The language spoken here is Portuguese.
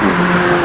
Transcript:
Uhum.